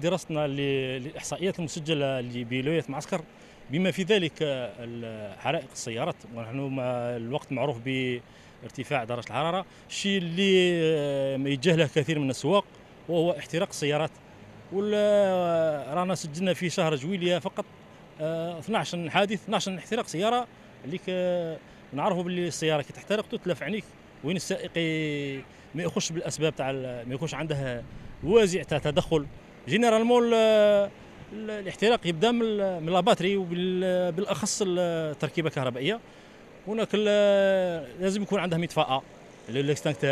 دراستنا للاحصائيات المسجلة لبولايات معسكر. بما في ذلك حرائق السيارات ونحن مع الوقت معروف بارتفاع درجة الحرارة الشيء اللي يتجاهله كثير من السواق وهو احتراق السيارات. رانا سجلنا في شهر جويليا فقط 12 حادث 12 احتراق سيارة اللي نعرفوا باللي السيارة كي تحترق تتلف عينيك وين السائق ما يخش بالأسباب تاع ما يكونش عنده وازع تاع تدخل. généralement الاحتراق يبدا من من la batterie وبالاخص التركيبة الكهربائية. هناك لازم يكون عندها مطفاه ال extincteur